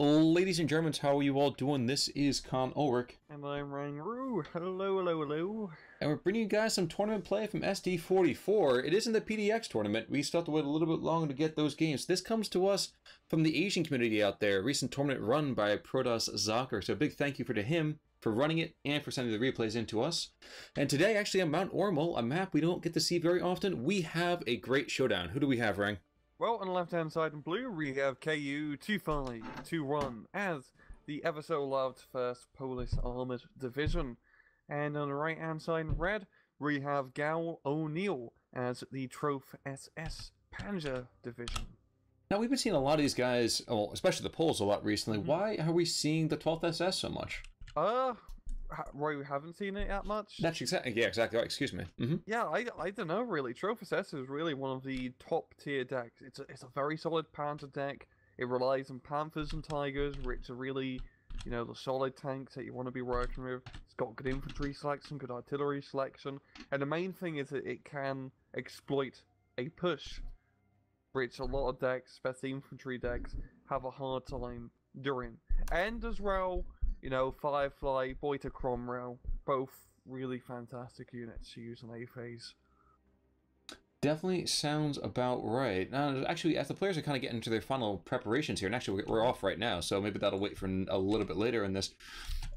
Ladies and Germans, how are you all doing? This is Khan Ulric. And I'm Rangroo. Hello, hello, hello. And we're bringing you guys some tournament play from SD44. It isn't the PDX tournament. We still have to wait a little bit longer to get those games. This comes to us from the Asian community out there. Recent tournament run by Protoss Zocker. So a big thank you for to him for running it and for sending the replays in to us. And today, actually, on Mount Ormel, a map we don't get to see very often, we have a great showdown. Who do we have, Rang? Well, on the left-hand side in blue, we have KU-2521 as the ever so loved 1st Polish Armoured Division. And on the right-hand side in red, we have Gal O'Neill as the Troph SS Panzer Division. Now, we've been seeing a lot of these guys, well, especially the Poles, a lot recently. Mm -hmm. Why are we seeing the 12th SS so much? Uh, why we haven't seen it that much. That's exactly yeah, exactly right. Excuse me. Mm -hmm. Yeah, I, I don't know really. Troph S is really one of the top tier decks. It's a, it's a very solid Panther deck. It relies on Panthers and Tigers, which are really you know the solid tanks that you want to be working with. It's got good infantry selection, good artillery selection, and the main thing is that it can exploit a push, which a lot of decks, especially infantry decks, have a hard time doing. And as well you know, Firefly, Boita Cromwell, both really fantastic units to use on A phase. Definitely sounds about right. Now, actually, as the players are kind of getting into their final preparations here, and actually we're off right now, so maybe that'll wait for a little bit later in this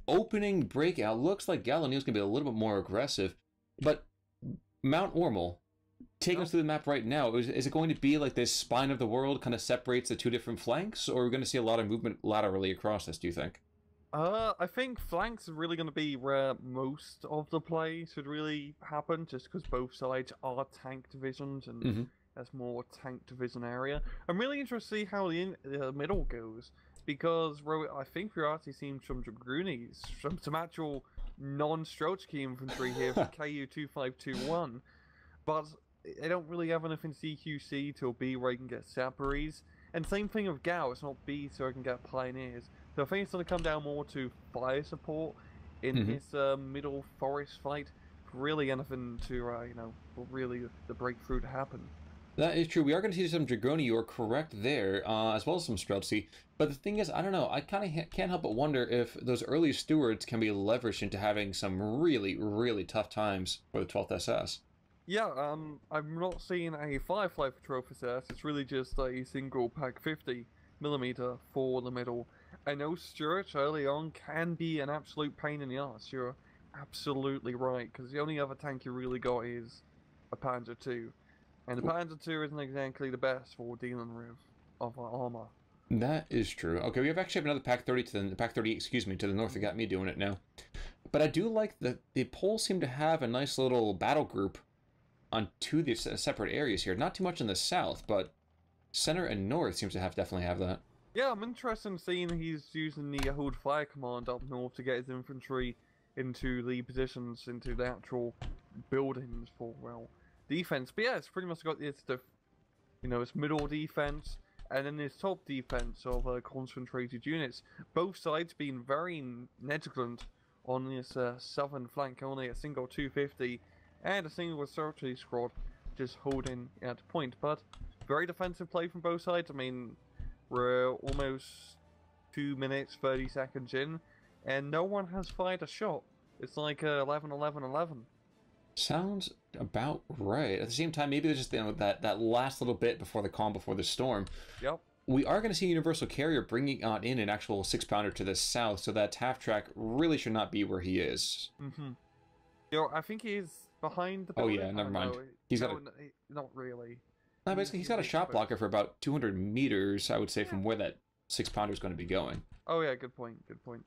opening breakout. Looks like Gal O'Neill's going to be a little bit more aggressive, but Mount Ormel, take us oh. through the map right now. Is, is, it going to be like this spine of the world kind of separates the two different flanks, or are we going to see a lot of movement laterally across this, do you think? Uh, I think flanks are really going to be where most of the play should really happen, just because both sides are tank divisions and mm-hmm. there's more tank division area. I'm really interested to see how the, in, the middle goes, because I think we're actually seeing some Dragoonies, some, some actual non-Strochki infantry here for KU-2521, but they don't really have enough in CQC to be where I can get Saparis. And same thing with Gao, it's not B so I can get Pioneers. So I think it's going to come down more to fire support in mm-hmm. this uh, middle forest fight. Really anything to, uh, you know, really the breakthrough to happen. That is true. We are going to see some Dragoni. You are correct there, uh, as well as some Streltsy. But the thing is, I don't know. I kind of ha- can't help but wonder if those early Stuarts can be leveraged into having some really, really tough times for the 12th SS. Yeah, um, I'm not seeing a Firefly for Troph SS. It's really just a single pack 50 millimeter for the middle. I know Stuart early on can be an absolute pain in the ass. You're absolutely right, because the only other tank you really got is a Panzer II. And the Panzer II isn't exactly the best for dealing with of armor. That is true. Okay, we have actually have another pack 30 to the pack 30, excuse me, to the north that got me doing it now. But I do like that the Poles seem to have a nice little battle group on two these separate areas here. Not too much in the south, but center and north seems to have definitely have that. Yeah, I'm interested in seeing he's using the Hold Fire command up north to get his infantry into the positions, into the actual buildings for, well, defense. But yeah, it's pretty much got this, you know, it's middle defense, and then this top defense of uh, concentrated units. Both sides being very negligent on this uh, southern flank, only a single 250 and a single Sorcery squad just holding at point. But very defensive play from both sides. I mean, we're almost 2 minutes 30 seconds in, and no one has fired a shot. It's like uh, 11 11 11. Sounds about right. At the same time, maybe there's just you know, that, that last little bit before the calm, before the storm. Yep. We are going to see Universal Carrier bringing on in an actual six pounder to the south, so that half track really should not be where he is. Mm-hmm. You know, I think he's behind the. Building. Oh yeah, never mind. Know. He's no, got a... not really. No, basically he's got a shot blocker for about 200 meters, I would say, yeah. from where that six pounder is going to be going. Oh yeah, good point. Good point.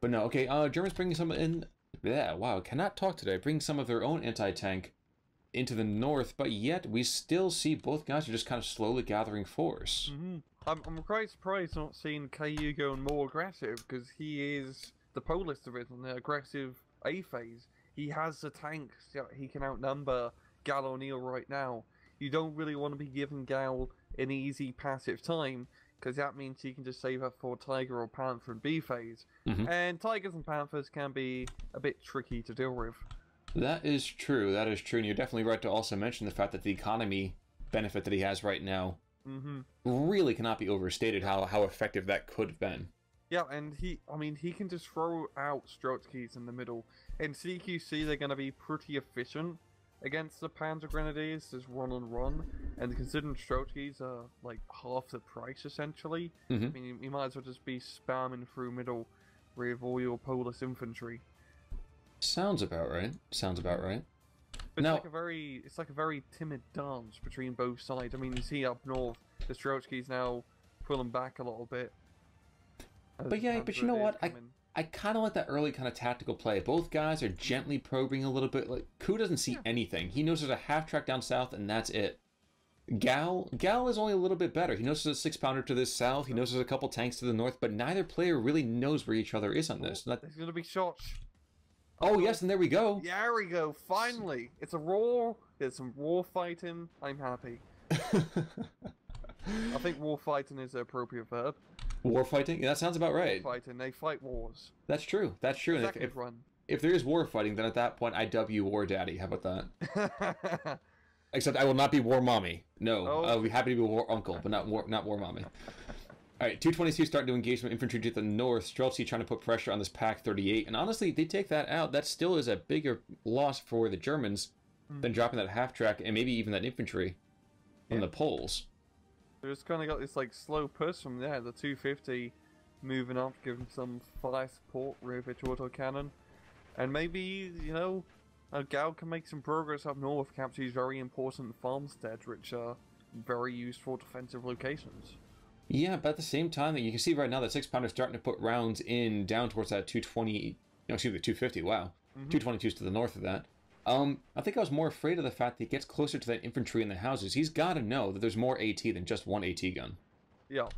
But no, okay. Uh, Germans bringing some in. Yeah, wow, cannot talk today. Bring some of their own anti-tank into the north, but yet we still see both guys are just kind of slowly gathering force. Mm -hmm. I'm, I'm quite surprised not seeing KU going more aggressive because he is the Polish division, the aggressive A phase. He has the tanks. He can outnumber Gal O'Neill right now. You don't really want to be giving Gal an easy passive time because that means he can just save up for Tiger or Panther in B phase. Mm-hmm. And Tigers and Panthers can be a bit tricky to deal with. That is true. That is true. And you're definitely right to also mention the fact that the economy benefit that he has right now Mm-hmm. really cannot be overstated how how effective that could have been. Yeah, and he, I mean, he can just throw out Streltsky's in the middle. In CQC, they're going to be pretty efficient against the Panzer Grenadiers, just run on run. And considering Streltsky's are like half the price essentially, Mhm. I mean, you, you might as well just be spamming through middle with all your Polish infantry. Sounds about right. Sounds about right. But Now- it's like a very, it's like a very timid dance between both sides. I mean, you see up north, the Streltsky's now pulling back a little bit. But yeah, but you know what? I- in. I kind of like that early kind of tactical play. Both guys are mm-hmm. gently probing a little bit. Like Ku doesn't see Yeah. anything. He knows there's a half track down south, and that's it. Gal Gal is only a little bit better. He knows there's a six pounder to the south. He knows there's a couple tanks to the north, but neither player really knows where each other is on this. Oh, That- There's gonna be shots. oh yes, and there we go. Yeah, there we go. Finally, it's a raw. There's some war fighting. I'm happy. I think war fighting is the appropriate verb. War fighting. That sounds about right. Fighting. They fight wars. That's true. That's true. If, Second if run. if there is war fighting, then at that point I dub you War Daddy. How about that? Except I will not be War Mommy. No, Oh. I'll be happy to be War Uncle, but not War not War Mommy. All right, 222 start to engage with infantry to the north. Streltsy trying to put pressure on this Pack 38, and honestly, they take that out. That still is a bigger loss for the Germans than hmm. dropping that half track and maybe even that infantry Yeah. the Poles. They just kind of got this like slow push from there. The 250 moving up, giving some fire support its autocannon, and maybe you know, uh, Gal can make some progress up north, capture these very important farmsteads, which are very useful defensive locations. Yeah, but at the same time, you can see right now that six pounder starting to put rounds in down towards that 220. No, excuse me, 250. Wow, Mhm. 222 is to the north of that. Um, I think I was more afraid of the fact that he gets closer to that infantry in the houses. He's got to know that there's more AT than just one AT gun. Yeah.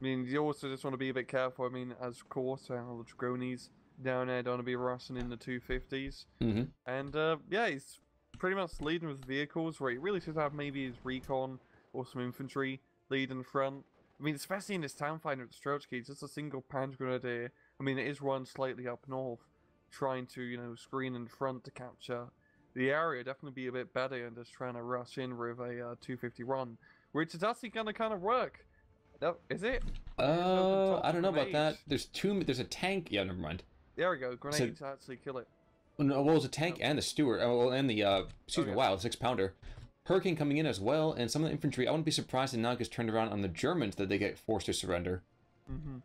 I mean, you also just want to be a bit careful. I mean, as of course, uh, the Dragonies down there don't want to be rushing in the 250s. Mm-hmm. And uh, yeah, he's pretty much leading with vehicles where he really should have maybe his recon or some infantry lead in front. I mean, especially in this town fight with Streltsky, just a single Panzer Grenadier. I mean, it is run slightly up north, trying to, you know, screen in front to capture the area. Definitely be a bit better and just trying to rush in with a uh, 250 run, which is actually going to kind of work. No, is it? Uh, I don't know about that. There's two. There's a tank. Yeah, never mind. There we go. Grenades actually kill it. No, well, it was a tank Oh. and the Stuart. Oh, well, and the uh, excuse Oh, me. Wow, the six pounder. Hurricane coming in as well, and some of the infantry. I wouldn't be surprised if now gets turned around on the Germans that they get forced to surrender. Mm-hmm.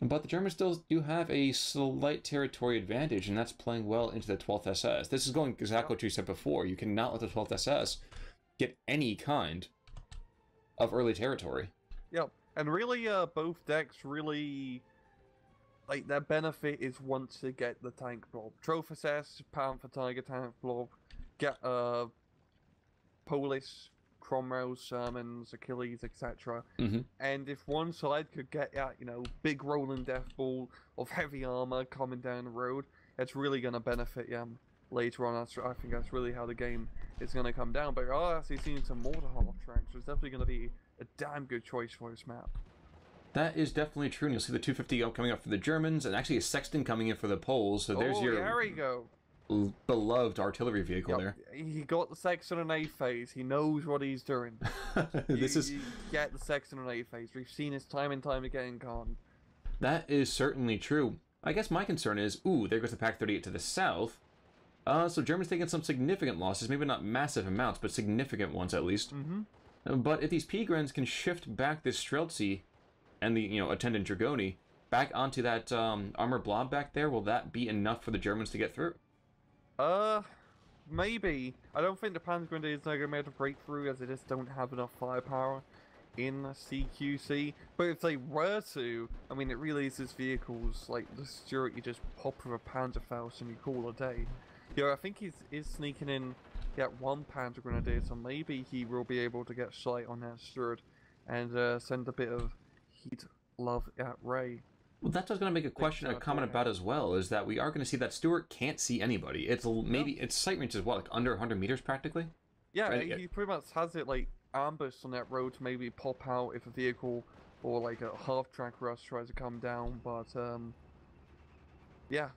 But the Germans still do have a slight territory advantage, and that's playing well into the 12th SS. This is going exactly what you said before. You cannot let the 12th SS get any kind of early territory. Yep, and really, uh, both decks really like their benefit is once they get the tank blob. Trophus S, Panther Tiger tank blob, get uh Polish, Cromwell, Shermans, Achilles, etc. Mhm. And if one side could get that, you know, big rolling death ball of heavy armor coming down the road, it's really gonna benefit them later on. That's, I think that's really how the game is gonna come down. But I've actually seen some mortar half tracks, so it's definitely gonna be a damn good choice for this map. That is definitely true, and you'll see the 250 up- coming up for the Germans, and actually a Sexton coming in for the Poles. So there's oh, your there we go. L- beloved artillery vehicle Yep, He got the Sexton and A phase. He knows what he's doing. this You- is you get the Sexton and A phase. We've seen this time and time again in Khan. that is certainly true. I guess my concern is, ooh, there goes the Pack 38 to the south. Uh, so Germans taking some significant losses, maybe not massive amounts, but significant ones at least. Mm-hmm. Uh, But if these Pigrens can shift back this Streltsy and the you know attendant Dragoni back onto that um, armor blob back there, will that be enough for the Germans to get through? Uh, maybe. I don't think the Panzer Grenadiers are going to be able to break through as they just don't have enough firepower in the CQC. But if they were to, I mean, it his vehicles, like the Stuart, you just pop with a Panzerfaust and you call a day. Yeah, I think he's is sneaking in get one Panzer Grenadier, so maybe he will be able to get sight on that Stuart and uh, send a bit of heat love at Ray. Well, that's what I was going to make a question, a comment about as well, is that we are going to see that Stuart can't see anybody. It's maybe its sight range is what, like under 100 meters practically. Yeah, Right, he pretty much has it like ambushed on that road to maybe pop out if a vehicle or like a half track rush tries to come down, but um yeah.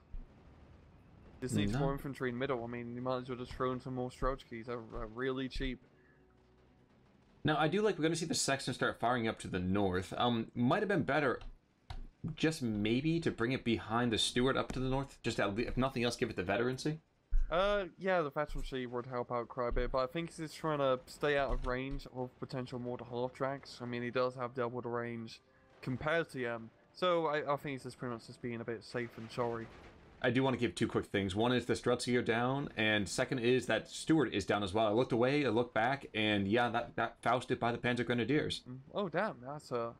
Just needs No. more infantry in middle. I mean, you might as well just throw in some more. They're, they're really cheap. Now, I do like we're going to see the Sexton start firing up to the north. Um, might have been better, just maybe to bring it behind the Stuart up to the north. Just to, if nothing else, give it the veterancy. Uh, yeah, the veterancy would help out quite a bit, but I think he's just trying to stay out of range of potential mortar half tracks. I mean, he does have double the range compared to him, so I, I think he's just pretty much just being a bit safe and sorry. I do want to give two quick things. One is the Strutzy are down, and second is that Stuart is down as well. I looked away, I looked back, and yeah, that that Fausted by the Panzer Grenadiers. Mm, oh damn, that's a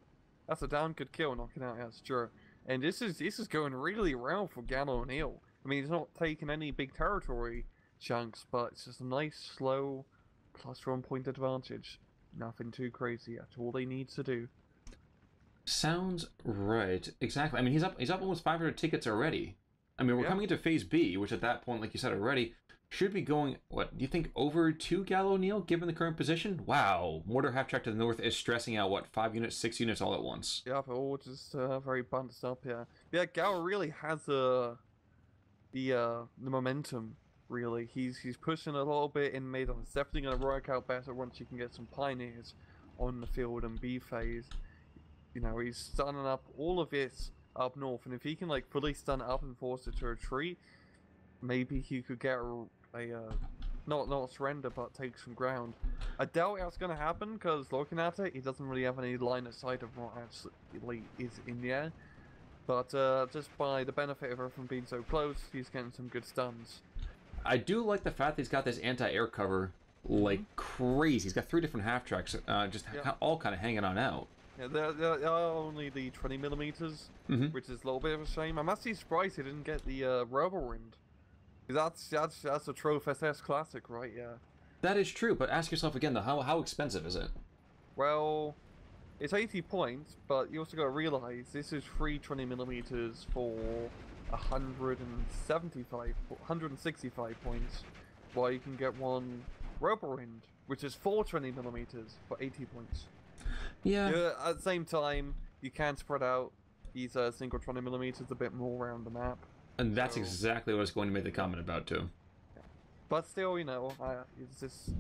that's a down good kill, knocking out yeah, Stuart. And this is this is going really well for Gal O'Neill. I mean, he's not taking any big territory chunks, but it's just a nice, slow, plus one point advantage. Nothing too crazy. That's all they need to do. Sounds right. Exactly. I mean, he's up. He's up almost 500 tickets already. I mean, we're yeah. coming into phase B, which at that point, like you said already, should be going. What do you think over to Gal O'Neill, given the current position? Wow, mortar half track to the north is stressing out what five units, six units all at once. Yeah, but all just uh, very bunched up. Yeah, yeah. Gallo really has a the uh, the momentum. Really, he's he's pushing a little bit in mid. It's definitely going to work out better once you can get some pioneers on the field in B phase. You know, he's stunning up all of this up north, and if he can like fully stun up and force it to retreat, maybe he could get a, a uh, not not surrender, but take some ground. I doubt that's going to happen because looking at it, he doesn't really have any line of sight of what actually is in the air. But uh, just by the benefit of everything being so close, he's getting some good stuns. I do like the fact that he's got this anti-air cover like mm-hmm. crazy. He's got three different half tracks, uh, just yeah. all kind of hanging on out. Yeah, they're, they're only the 20 millimeters, mm-hmm. which is a little bit of a shame. I'm actually surprised he didn't get the uh, Wirbelwind. That's that's that's a Troph SS classic, right? Yeah. That is true, but ask yourself again though, how how expensive is it? Well, it's 80 points, but you also got to realize this is free 20 millimeters for 175, 165 points, while you can get one Wirbelwind, which is 420 millimeters for 80 points. Yeah. yeah. At the same time, you can spread out these uh, single 20 millimeters a bit more around the map. And that's so... exactly what I was going to make the comment about too. Yeah. But still, you know, uh, it's just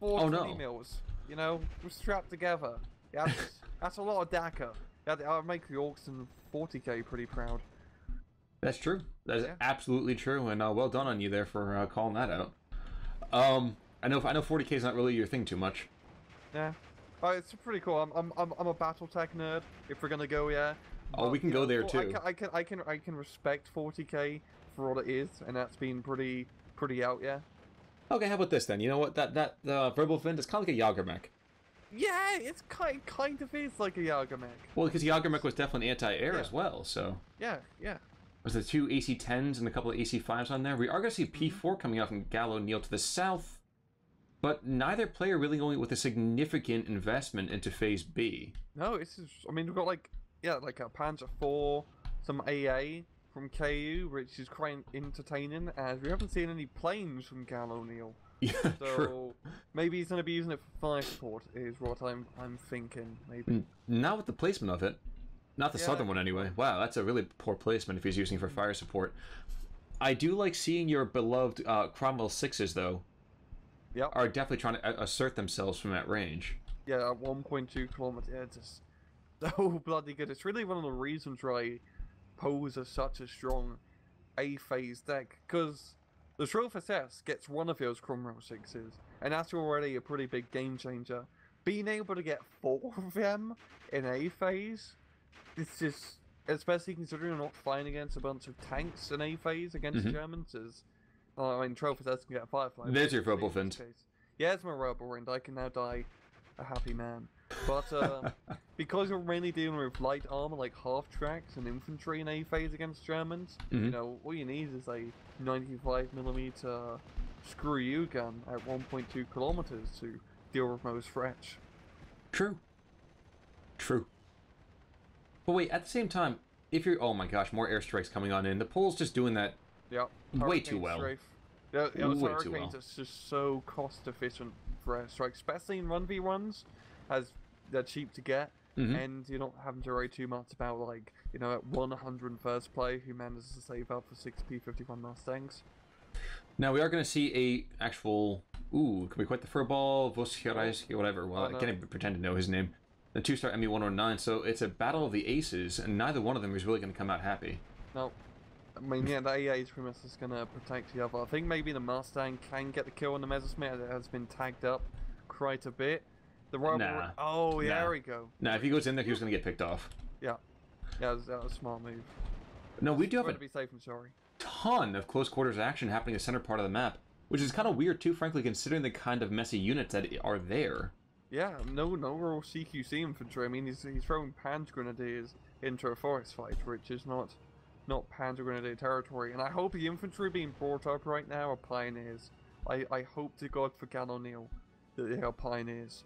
420 oh, no. You know, we're strapped together. Yeah, that's, that's a lot of dakka. Yeah, I'll make the Orcs and 40k pretty proud. That's true. That's yeah. absolutely true, and uh, well done on you there for uh, calling that out. Um, I know I know 40k is not really your thing too much. Yeah, oh, it's pretty cool. I'm I'm I'm, I'm a BattleTech nerd. If we're gonna go, yeah. Oh, we can go know, there too. I can, I can I can I can respect 40k for what it is, and that's been pretty pretty out, yeah. Okay, how about this then? You know what? That that uh, Wirbelwind is kind of like a JagerMech. Yeah, it's kind kind of is like a JagerMech. Well, because JagerMech was definitely anti-air yeah. as well, so. Yeah, yeah. Was there two AC-10s and a couple of AC-5s on there? We are going to see mm-hmm. P4 coming out from Gal O'Neill to the south, but neither player really going with a significant investment into Phase B. No, it's just, I mean, we've got like, yeah, like a Panzer 4, some AA from KU, which is quite entertaining, as we haven't seen any planes from Gal O'Neill. Yeah, so true. maybe he's going to be using it for fire support. Is what I'm I'm thinking. Maybe not with the placement of it. Not the yeah. southern one anyway. Wow, that's a really poor placement if he's using it for fire support. I do like seeing your beloved uh, Cromwell sixes though. Yep. Are definitely trying to assert themselves from that range. Yeah, at 1.2 kilometers. Yeah, just so bloody good. It's really one of the reasons why pose as such a strong A phase deck because the Troph SS gets one of those Cromwell 6s, and that's already a pretty big game changer. Being able to get four of them in A phase, it's just, especially considering you're not fighting against a bunch of tanks in A phase against mm-hmm. Germans, is, I mean, Troph SS can get a Firefly. There's your Verbal Yeah, it's my Rebel I can now die a happy man. But uh, because we're mainly dealing with light armor like half tracks and infantry in A phase against Germans, mm-hmm. you know, all you need is a 95 millimeter screw you gun at 1.2 kilometers to deal with most threats. True. True. But wait, at the same time, if you're oh my gosh, more airstrikes coming on in. The Poles just doing that yep. way too well. Strafe. Yeah, yeah, way Hurricanes too well. It's just so cost efficient for airstrikes, especially in 1v1s, as they're cheap to get. Mm-hmm. and you're not having to worry too much about like you know at 101st play who manages to save up for 6 P51 Mustangs. Now we are going to see a actual. Ooh, can we quite the furball, Vosiraisky, whatever. Well, Oh, I can't even pretend to know his name. The two-star ME 109. So it's a battle of the aces, and neither one of them is really going to come out happy. No. I mean, yeah, the AA pretty much is going to protect the other. I think maybe the Mustang can get the kill on the Messerschmitt. It has been tagged up quite a bit. The rival... Nah. Oh, yeah, Nah. there we go. Now, if he goes in there, he was going to get picked off. Yeah, that was, that was a smart move. No, we do have a to be safe and sorry. ton of close quarters action happening in the center part of the map, which is kind of weird too, frankly, considering the kind of messy units that are there. Yeah, no, no real CQC infantry. I mean, he's, he's throwing Panzer Grenadiers into a forest fight, which is not not Panzer Grenadier territory. And I hope the infantry being brought up right now are pioneers. I, I hope to God for Gal O'Neill that they are pioneers.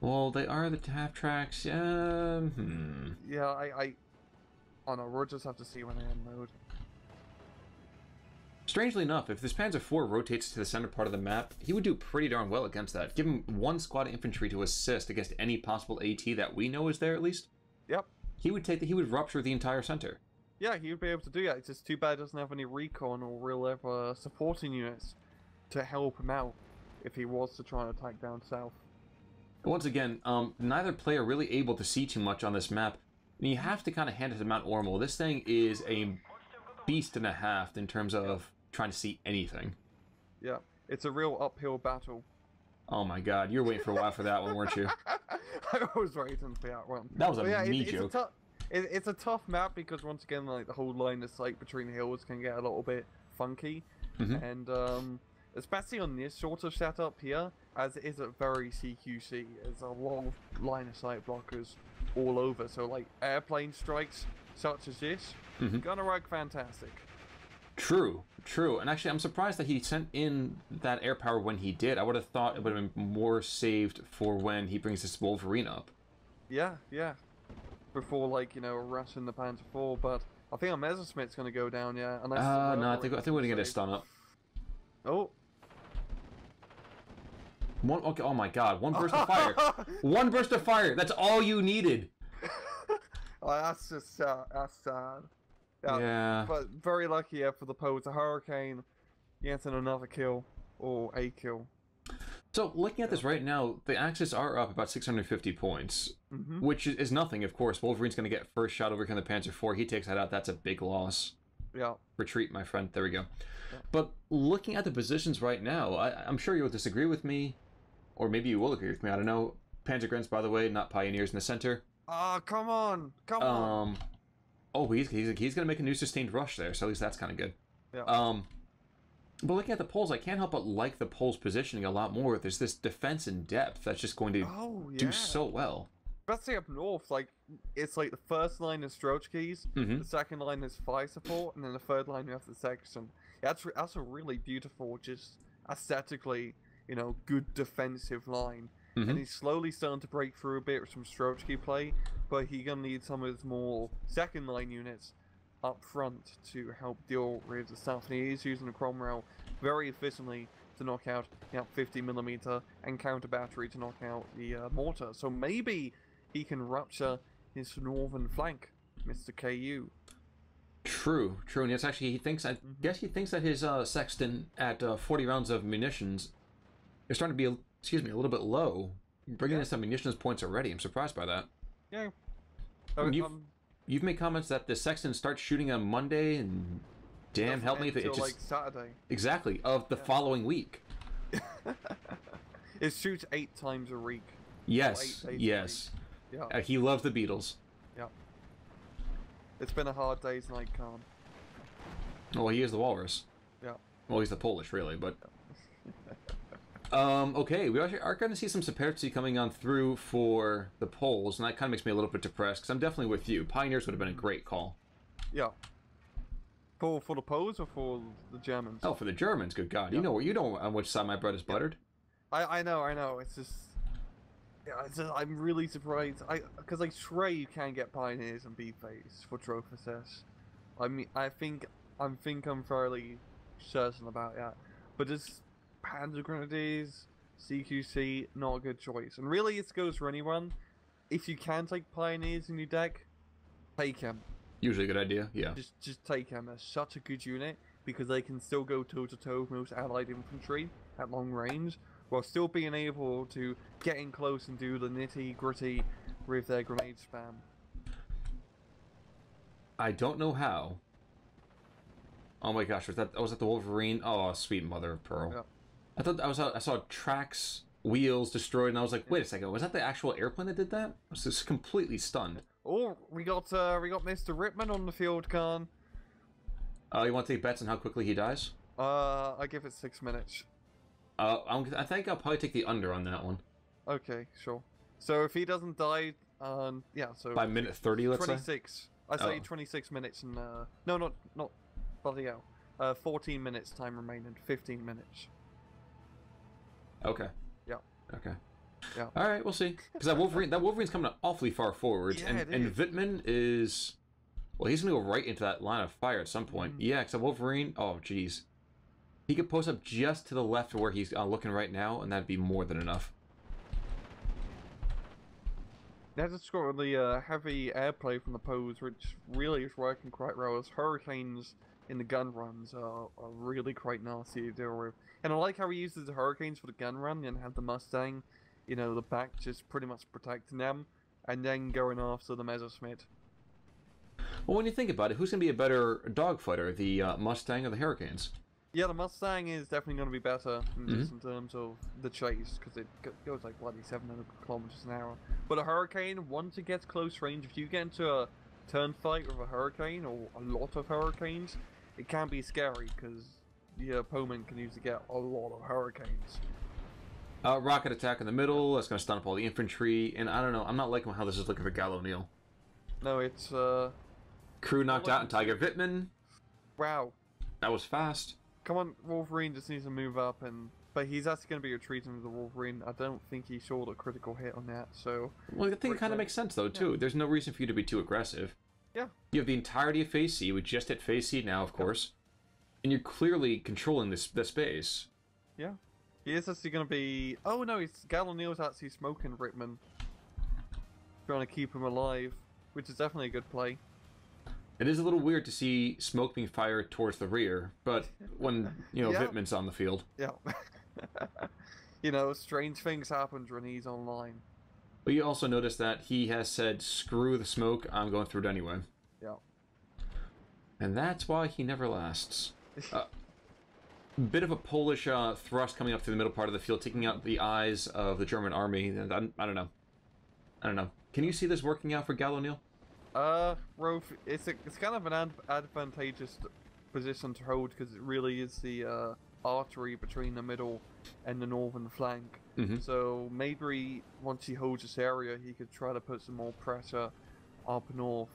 Well, they are the half tracks. Yeah. Hmm. Yeah, I, I, oh no, we'll just have to see when they're in mode. Strangely enough, if this Panzer IV rotates to the center part of the map, he would do pretty darn well against that. Give him one squad of infantry to assist against any possible AT that we know is there at least. Yep. He would take the, he would rupture the entire center. Yeah, he would be able to do that. It's just too bad he doesn't have any recon or real ever supporting units to help him out if he was to try and attack down south. Once again, um, neither player really able to see too much on this map. And you have to kind of hand it to Mount Ormel. This thing is a beast and a half in terms of trying to see anything. Yeah, it's a real uphill battle. Oh my god, you were waiting for a while for that one, weren't you? I was waiting for that one. That was a yeah, it's joke. A tou- it, it's a tough map because once again, like the whole line of sight between the hills can get a little bit funky, Mhm. and um, especially on this sort of setup here, as it is a very CQC, there's a lot of line of sight blockers all over. So like airplane strikes such as this, Mhm. gonna work fantastic. True, true. And actually, I'm surprised that he sent in that air power when he did. I would have thought it would have been more saved for when he brings this Wolverine up. Yeah, yeah. Before like you know rushing the Panther 4, but I think our Messerschmitt's gonna go down. Yeah, unless Uh, no, I think I think we're gonna get a stun up. Oh. One, okay, oh my god, one burst of fire. One burst of fire. That's all you needed. oh, that's just sad. That's sad. Yeah, Yeah. But very lucky yeah, for the Poe. It's a hurricane. Gets in another kill or a kill. So looking at this right now, the Axis are up about 650 points, hmm which is, is nothing, of course. Wolverine's going to get first shot over here on the Panzer IV. He takes that out. That's a big loss. Yeah. Retreat, my friend. There we go. Yeah. But looking at the positions right now, I, I'm sure you'll disagree with me, or maybe you will agree with me. I don't know. Panzer Grens, by the way, not Pioneers in the center. Ah, come on, come on. Um, oh, he's he's, he's going to make a new sustained rush there, so at least that's kind of good. Yeah. Um, but looking at the poles, I can't help but like the poles positioning a lot more. There's this defense in depth that's just going to oh yeah. do so well. Especially up north, like it's like the first line is Strochkeys, hmm the second line is fire support, and then the third line you have the section. That's re- that's a really beautiful, just aesthetically, you know, good defensive line. Mhm. And he's slowly starting to break through a bit with some Strochke play, but he's gonna need some of his more second line units up front to help deal with the stuff. And he is using the Cromwell very efficiently to knock out the 50 millimeter and counter battery to knock out the uh, mortar. So maybe he can rupture his northern flank, Mr. KU. True, true, and yes, actually, he thinks. I Mm-hmm. guess he thinks that his uh, sexton at uh, 40 rounds of munitions is starting to be, excuse me, a little bit low. Bringing Yeah. in some munitions points already. I'm surprised by that. Yeah. Um, you've- um, You've made comments that the sexton starts shooting on Monday, and damn, help me if it, just like Saturday. exactly of the Yeah. following week. it shoots eight times a week. Yes, eight days a yes. Yeah. Uh, he loves the Beatles. Yeah. It's been a hard day's night, Khan. Well, he is the Walrus. Yeah. Well, he's the Polish, really, but. Um, okay, we actually are going to see some Saperzy coming on through for the Poles, and that kind of makes me a little bit depressed because I'm definitely with you. Pioneers would have been a great call. Yeah. For for the Poles or for the Germans? Oh, for the Germans, good God, you Yeah. know you know on which side my bread is buttered. I I know, I know. It's just, yeah, it's just, I'm really surprised. I because I swear you can get pioneers and B phase for Trophus I mean, I think I think I'm fairly certain about that. But this Panzer Grenadiers, CQC, not a good choice. And really, it goes for anyone. If you can take pioneers in your deck, take him. Usually a good idea, yeah. Just just take him. They're such a good unit. because they can still go toe to toe with most allied infantry at long range, while still being able to get in close and do the nitty gritty with their grenade spam. I don't know how. Oh my gosh, was that oh, was that the Wolverine? Oh, sweet mother of pearl. Yeah. I thought I was I saw tracks, wheels destroyed, and I was like, wait a second, was that the actual airplane that did that? I was just completely stunned. Oh, we got uh, we got Mr. Ripman on the field, Khan. Uh, you want to take bets on how quickly he dies? Uh, I give it six minutes. Uh, I'm, I think I'll probably take the under on that one. Okay, sure. So if he doesn't die, um, yeah, so By minute 30, let's say? 26. I say Oh. 26 minutes and uh, no, not not bloody hell. Uh, 14 minutes time remaining. 15 minutes. Okay. Yeah. Okay. Yeah. All right, we'll see. Because that Wolverine, that Wolverine's coming awfully far forward, Yeah, and and. Wittmann is, well, he's gonna go right into that line of fire at some point. Mhm. Yeah, because Wolverine, oh jeez, he could post up just to the left of where he's uh, looking right now, and that'd be more than enough. That just got the uh, heavy airplay from the pose, which really is working quite well. As hurricanes in the gun runs are, are really quite nasty to deal with. And I like how he uses the hurricanes for the gun run and had the Mustang, you know, the back just pretty much protecting them, and then going after the Messerschmitt. Well, when you think about it, who's gonna be a better dogfighter, the uh, Mustang or the Hurricanes? Yeah, the Mustang is definitely going to be better in, Mhm. in terms of the chase because it goes like bloody 700 kilometers an hour. But a Hurricane, once it gets close range, if you get into a turn fight with a Hurricane or a lot of Hurricanes, it can be scary because your opponent can usually get a lot of Hurricanes. Uh, rocket attack in the middle. That's gonna stun up all the infantry, and I don't know. I'm not liking how this is looking for Gal O'Neill. No, it's uh, Crew knocked out, and Tiger Wittmann. wow. That was fast. Come on, Wolverine just needs to move up and. But he's actually going to be retreating with the Wolverine. I don't think he saw a critical hit on that, so Well, I think it kind of makes sense though too. There's no reason for you to be too aggressive. Yeah. You have the entirety of Phase C. We just hit Phase C now, of course, and you're clearly controlling this the space. Yeah, he is actually going to be. Oh no, he's Gallineo's actually smoking Wittmann, trying to keep him alive, which is definitely a good play. It is a little weird to see smoke being fired towards the rear, but when you know Yeah. Wittmann's on the field, Yeah. you know, strange things happen when he's online. but you also notice that he has said, "Screw the smoke. I'm going through it anyway." Yeah. And that's why he never lasts. Uh, bit of a Polish uh, thrust coming up through the middle part of the field, taking out the eyes of the German army. I, I don't know. I don't know. Can you see this working out for Gallo? Uh, Rolf, it's a, it's kind of an ad- advantageous position to hold because it really is the uh, artery between the middle and the northern flank. Mhm. So maybe once he holds this area, he could try to put some more pressure up north.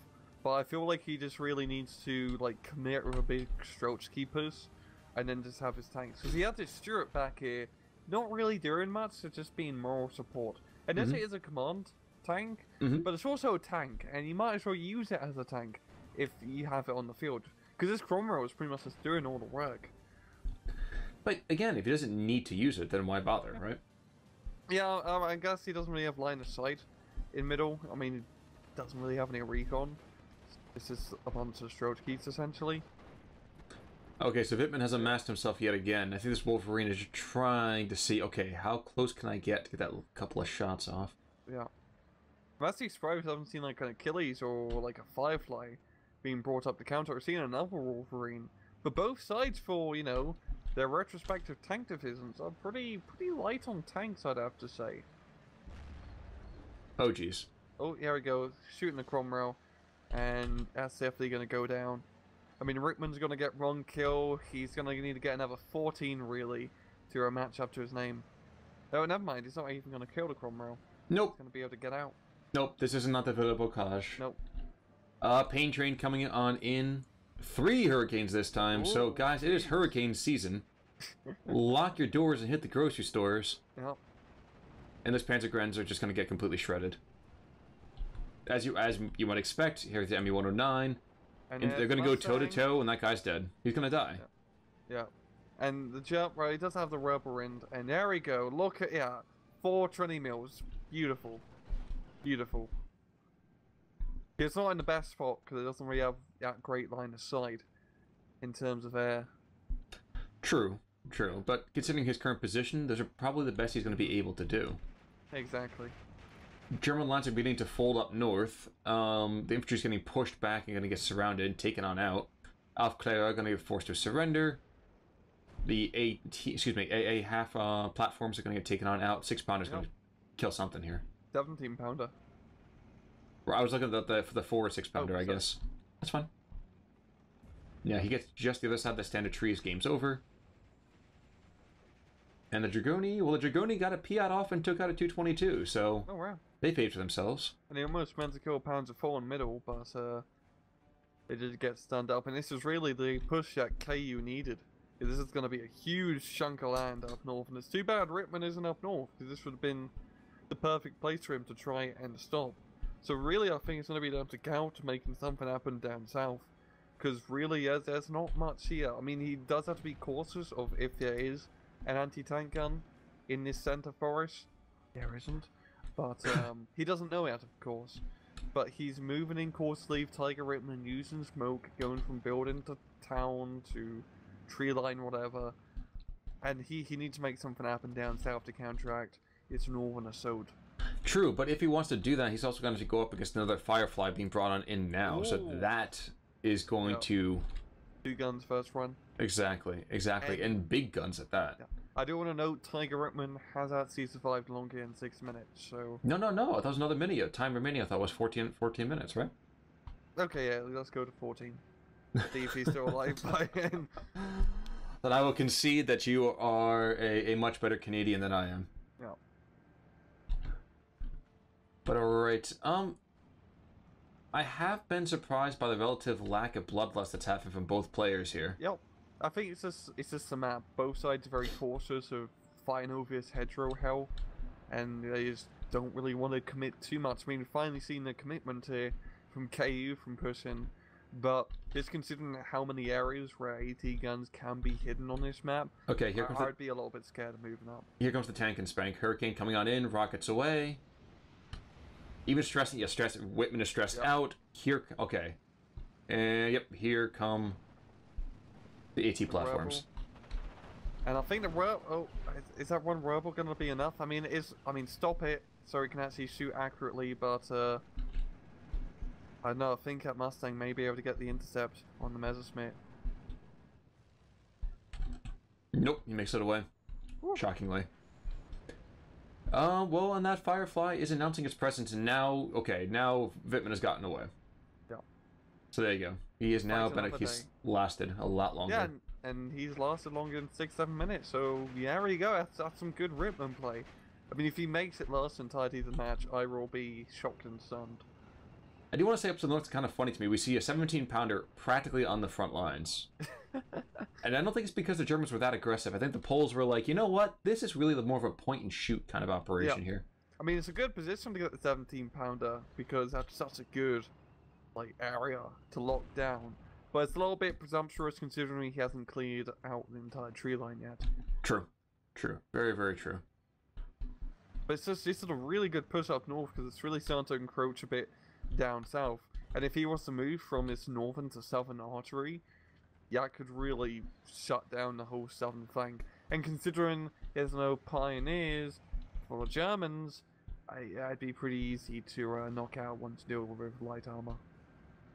But I feel like he just really needs to like commit with a big Strokes keepers, and then just have his tanks because he had this Stuart back here, not really doing much, so just being moral support. And Mhm. it is a command tank, Mhm. but it's also a tank, and you might as well use it as a tank if you have it on the field. Because this Cromwell is pretty much just doing all the work. But again, if he doesn't need to use it, then why bother, right? Yeah, um, I guess he doesn't really have line of sight in middle. I mean, he doesn't really have any recon. This is a bunch of stroke keys essentially. Okay, so Wittmann has amassed himself yet again. I think this Wolverine is trying to see, okay, how close can I get to get that couple of shots off? Yeah. I'm actually surprised I haven't seen like an Achilles or like a Firefly being brought up to counter or seen another Wolverine. But both sides for, you know, their retrospective tank divisions are pretty pretty light on tanks I'd have to say. Oh, jeez. Oh, here we go, shooting the Cromwell, and that's definitely going to go down. I mean, Wittmann's going to get one kill. He's going to need to get another 14, really, to uh, match up to his name. Oh, never mind. He's not even going to kill the Cromwell. Nope. He's going to be able to get out. nope, this is not the Villers-Bocage. Nope. Uh, Pain Train coming on in. Three hurricanes this time. So, guys, it is hurricane season. Lock your doors and hit the grocery stores. Yep. And those Panzergrens are just going to get completely shredded. As you as you might expect, here here's the ME 109. And there's they're going to go toe to toe, and that guy's dead. He's going to die. Yeah. And the jump, right, he does have the Wirbelwind. And there we go. Look at, yeah, four 20 mils. Beautiful. Beautiful. It's not in the best spot because it doesn't really have that great line of sight in terms of air. True, true. But considering his current position, those are probably the best he's going to be able to do. Exactly. German lines are beginning to fold up north. Um, the is getting pushed back and going to get surrounded and taken on out. Aufklärer are going to get forced to surrender. The A, excuse me, AA half uh, platforms are going to get taken on out. Six pounders yep. going to kill something here. Seventeen pounder. I was looking at the for the four or six pounder, oh, I guess. That's fine. Yeah, he gets just the other side of the standard trees. Game's over. And the Dragoni, well, the Dragoni got a Piat off and took out a 222, so oh, wow. They paid for themselves. And he almost meant to kill Pounds of Fallen middle, but uh, they did get stunned up. And this is really the push that KU needed. This is going to be a huge chunk of land up north, and it's too bad Wittmann isn't up north, because this would have been the perfect place for him to try and stop. So really, I think it's going to be down to Gout making something happen down south. Because really, there's, there's not much here. I mean, he does have to be cautious of if there is an anti-tank gun in this center forest. There isn't. But um, he doesn't know it, of course. But he's moving in course sleeve Tiger Wittmann using smoke, going from building to town to tree line, whatever. And he, he needs to make something happen down south to counteract its northern assault. True, but if he wants to do that, he's also going to go up against another Firefly being brought on in now. Ooh. So that is going to... Two guns first run. Exactly, exactly. And, and big guns at that. Yeah. I do want to note Tiger Wittmann has actually survived longer than six minutes, so... No, no, no. I thought was another mini. Time remaining I thought was 14, 14 minutes, right? Okay, yeah, let's go to 14. See if he's still alive by then. Then I will concede that you are a, a much better Canadian than I am. Yeah. But alright, um... I have been surprised by the relative lack of bloodlust that's happened from both players here. Yep. I think it's just it's just the map. Both sides are very cautious of fighting over this hedgerow hell, and they just don't really want to commit too much. I mean, we've finally seen the commitment here from KU from pushing, but just considering how many areas where AT guns can be hidden on this map, okay, here comes I'd the... be a little bit scared of moving up. Here comes the tank and spank. Hurricane coming on in, rockets away. Even stressing, yeah, stress. Wittmann is stressed yep. out. Here, okay, and yep, here come the AT platforms. And I think the rebel. Oh, is, that one rebel going to be enough? I mean, is I mean, stop it so he can actually shoot accurately, but uh, I don't know. I think that Mustang may be able to get the intercept on the Messerschmitt. Nope, he makes it away. Ooh. Shockingly. Uh, well, and that Firefly is announcing its presence, and now, okay, now Wittmann has gotten away. Yeah. So there you go. He is now been he's lasted a lot longer. Yeah, and, and, he's lasted longer than six, seven minutes. So yeah, there you go. That's, that's some good Wittmann play. I mean, if he makes it last entirety of the match, I will be shocked and stunned. I do want to say up to the north, it's kind of funny to me. We see a 17 pounder practically on the front lines. and I don't think it's because the Germans were that aggressive. I think the Poles were like, you know what? This is really the more of a point and shoot kind of operation yeah. here. I mean, it's a good position to get the 17 pounder because that's such a good like area to lock down. But it's a little bit presumptuous considering he hasn't cleared out the entire tree line yet. True. True. Very, very true. But it's just it's a really good push up north because it's really starting to encroach a bit down south. And if he wants to move from this northern to southern artery, yeah, it could really shut down the whole southern flank. And considering there's no pioneers for the Germans, I, it'd be pretty easy to uh, knock out one to deal with light armor.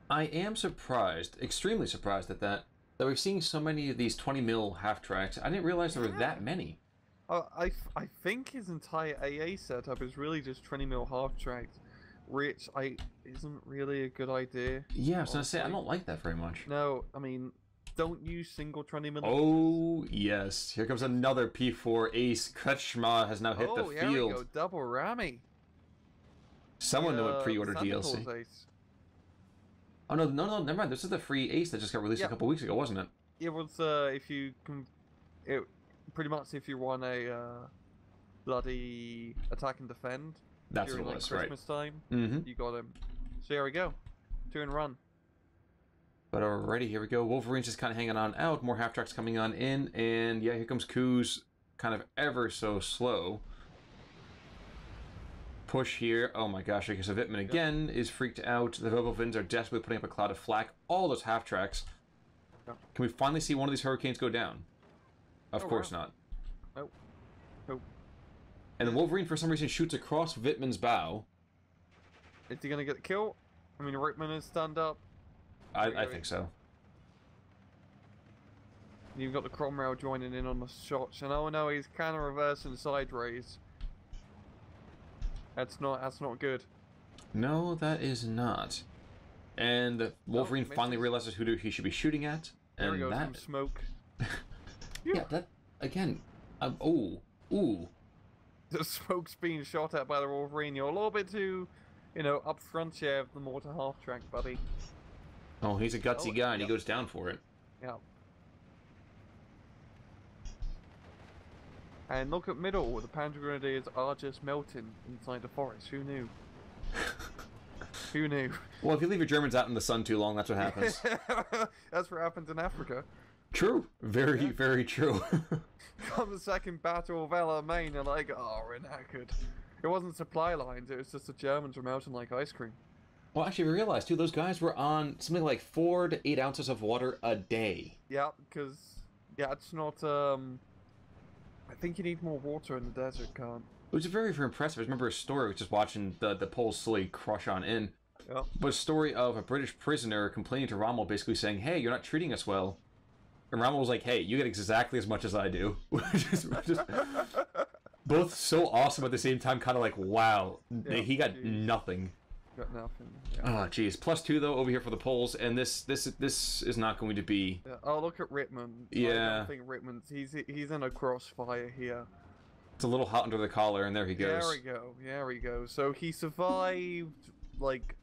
I am surprised, extremely surprised at that, that we're seeing so many of these 20 mil half tracks. I didn't realize there were that many. Uh, I, I think his entire AA setup is really just 20 mil half tracks, which I isn't really a good idea. Yeah, I was gonna say I don't like that very much. No, I mean, don't use single 20 mil. Oh yes, here comes another P4 ace. Kretschmer has now hit oh, the field. Oh, here we go, double Rami. Someone know what pre-order DLC. Ace. Oh no, no, no, never mind. This is the free Ace that just got released a couple weeks ago, wasn't it? It was. Uh, if you can, it pretty much if you want a uh, bloody attack and defend. That's during, what it was, like, Christmas right? time. Mm-hmm. You got him. So here we go, two and run. But alrighty, here we go. Wolverine's just kind of hanging on out. More half tracks coming on in, and yeah, here comes Kuz, kind of ever so slow push here. Oh my gosh, because Wittmann again is freaked out. The Vobovins are desperately putting up a cloud of flak. All those half tracks. Can we finally see one of these hurricanes go down? Of Oh, course wow. not. Nope. Nope. And the Wolverine, for some reason, shoots across Wittmann's bow. Is he gonna get the kill? I mean, Wittmann is stand up. I, I think so. You've got the Cromwell joining in on the shots, and oh no, he's kind of reversing sideways. That's not. That's not good. No, that is not. And Wolverine finally realizes who he should be shooting at. There we And go. Some that, smoke. yeah, that again. Um, oh, ooh. The smoke's being shot at by the Wolverine. You're a little bit too, you know, up front here of the mortar half track, buddy. Oh, he's a gutsy Oh, guy, and he goes down for it. Yeah. And look at middle. The Panzer Grenadiers are just melting inside the forest. Who knew? Who knew? Well, if you leave your Germans out in the sun too long, that's what happens. That's what happens in Africa. true. Very, Yeah. very true. Come the second battle of El Alamein, you're like, oh, we're knackered. It wasn't supply lines, it was just the Germans were melting like ice cream. well, actually, we realized too, those guys were on something like four to eight ounces of water a day. Yeah, because, yeah, it's not, um... I think you need more water in the desert, can't. It was very, very impressive. I remember a story, I was just watching the, the Poles slowly crush on in. Yeah. But a story of a British prisoner complaining to Rommel, basically saying, hey, you're not treating us well. And Rommel was like, hey, you get exactly as much as I do. Which is- which both so awesome at the same time, kind of like, wow, Yeah, he got jeez. nothing. Got nothing. Yeah. Oh, jeez. Plus two, though, over here for the Poles, and this this this is not going to be... Yeah. Oh, look at Wittmann. I Yeah. don't think Wittmann's. He's he's in a crossfire here. It's a little hot under the collar, and there he goes. There we go. There we go. So he survived like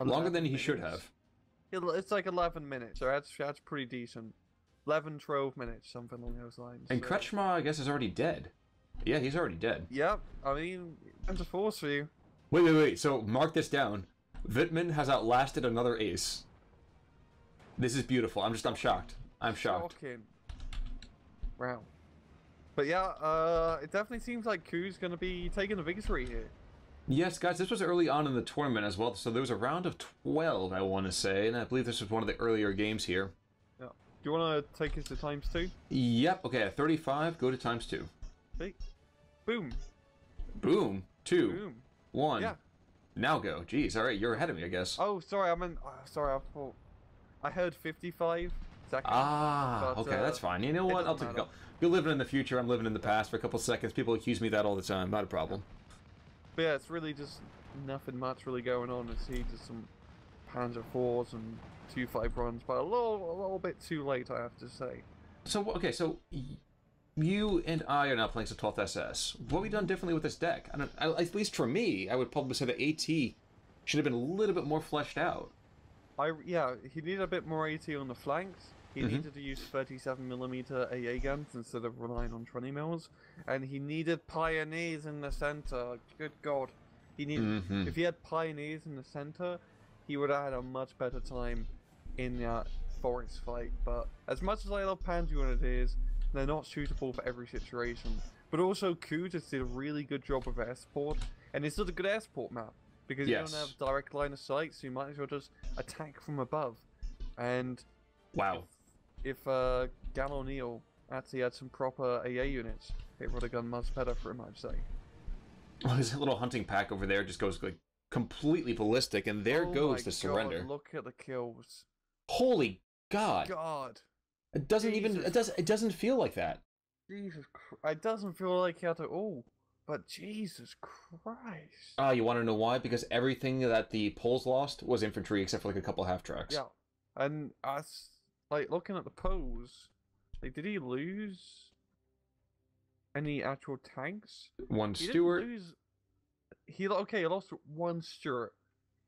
Longer 11 than he should have. It's like 11 minutes. So that's that's pretty decent. 11, 12 minutes, something along those lines. And so- Kretschmer, I guess, is already dead. Yeah, he's already dead. Yep. I mean, and to force for you. Wait, wait, wait. So mark this down. Wittmann has outlasted another ace. This is beautiful. I'm just, I'm shocked. I'm shocked. Shocking. Wow. But yeah, uh, it definitely seems like Ku's gonna be taking the victory here. Yes, guys, this was early on in the tournament as well. So there was a round of 12, I want to say, and I believe this was one of the earlier games here. Yeah. Do you want to take us to times two? Yep. Okay, at 35, go to times two. Hey. Boom. Boom. Two. Boom. One. Yeah. Now go. Jeez. All right, you're ahead of me, I guess. Oh, sorry. I meant. Uh, sorry. I thought. I heard 55 seconds. Ah, But, okay, uh, that's fine. You know what? I'll take a matter. go. You're living in the future. I'm living in the past for a couple seconds. People accuse me of that all the time. Not a problem. But yeah, it's really just nothing much really going on. I see just some Panzer fours and two five runs, but a little, a little bit too late, I have to say. So okay, so you and I are now playing some 12th SS. What have we done differently with this deck? I don't, I, at least for me, I would probably say that AT should have been a little bit more fleshed out. I yeah, he needed a bit more AT on the flanks. He Mhm. needed to use 37mm AA guns instead of relying on 20 mils, and he needed pioneers in the center. Good God, he needed. Mhm. If he had pioneers in the center, he would have had a much better time in that forest fight. But as much as I love Panzer Grenadiers, they're not suitable for every situation. But also, Ku just did a really good job with air support, and it's not a good air support map because you don't have direct line of sight, so you might as well just attack from above. And Wow. if uh, Gal O'Neill actually had some proper AA units, it would have gone much better for him, I'd say. Well, his little hunting pack over there just goes like completely ballistic, and there Oh goes the God, surrender. look at the kills. Holy God! God. It doesn't even it does it doesn't feel like that. Jesus Christ. It doesn't feel like had to all. But Jesus Christ. Ah, you want to know why? Because everything that the Poles lost was infantry, except for like a couple half tracks. yeah. And us, like, looking at the Poles, like, did he lose any actual tanks? One He Stuart. lose. He, okay, he lost one Stuart.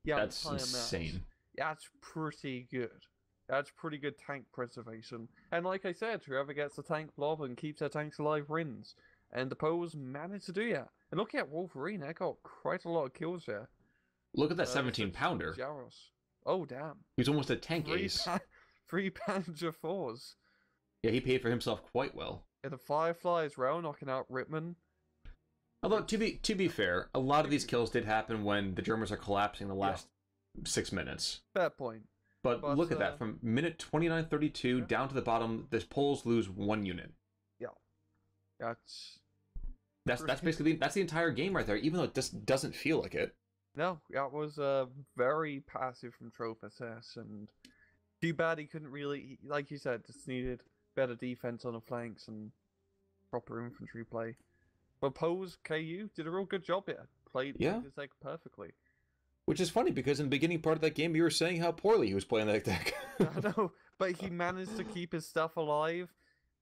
Yeah, That's entire match. insane. That's pretty good. That's pretty good tank preservation. And like I said, whoever gets the tank blob and keeps their tanks alive wins. And the Poles managed to do that. And looking at Wolverine, I got quite a lot of kills there. Look at that Uh, 17 pounder. Jaros. Oh damn. He's almost a tank Three, ace. pa- three Panzer fours. Yeah, he paid for himself quite well. And the Firefly as well, knocking out Wittmann. Although to be to be fair, a lot of these kills did happen when the Germans are collapsing the Yeah. last six minutes. Fair point. But, but look uh, at that. Uh, From minute 29.32 yeah. down to the bottom, the Poles lose one unit. Yeah. That's. That's that's basically that's the entire game right there, even though it just doesn't feel like it. No, that was uh, very passive from Trophus and too bad he couldn't really, like you said, just needed better defense on the flanks and proper infantry play. But Pose KU did a real good job here. Played yeah. his deck perfectly. Which is funny because in the beginning part of that game, you were saying how poorly he was playing that deck. I know, but he managed to keep his stuff alive.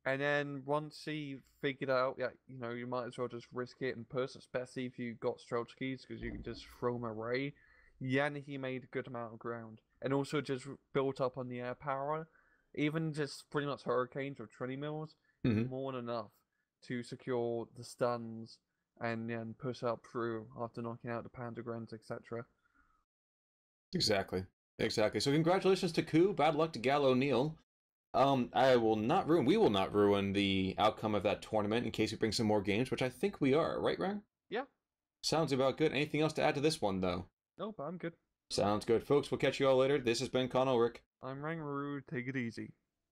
And then once he figured out, yeah, you know, you might as well just risk it and push, especially if you got Strelchkis, because you can just throw them away. Then he made a good amount of ground. And also just built up on the air power. Even just pretty much Hurricanes or 20 mils, mm-hmm. more than enough to secure the stuns and then push up through after knocking out the Pandagrams, etc. Exactly. Exactly. So congratulations to Ku. Bad luck to Gal O'Neill. Um, I will not ruin. We will not ruin the outcome of that tournament in case we bring some more games, which I think we are. Right, Rang? Yeah. Sounds about good. Anything else to add to this one, though? Nope, I'm good. Sounds good, folks. We'll catch you all later. This has been Khan Ulric. I'm Rangroo. Take it easy.